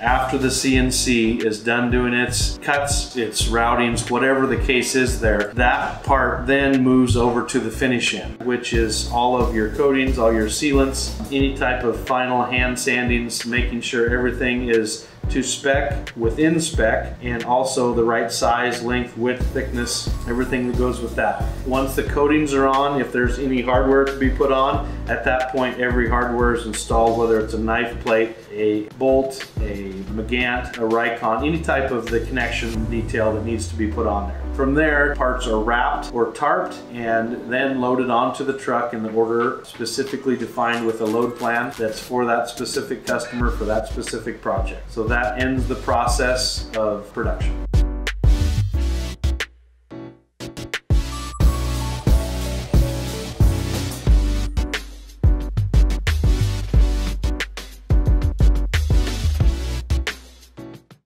after the CNC is done doing its cuts, its routings, whatever the case is there, that part then moves over to the finish end, which is all of your coatings, all your sealants, any type of final hand sandings, making sure everything is to spec within spec and also the right size, length, width, thickness, everything that goes with that. Once the coatings are on, if there's any hardware to be put on, at that point every hardware is installed, whether it's a knife plate, a bolt, a Megant, a Ricon, any type of the connection detail that needs to be put on there. From there, parts are wrapped or tarped and then loaded onto the truck in the order specifically defined with a load plan that's for that specific customer for that specific project. So that ends the process of production.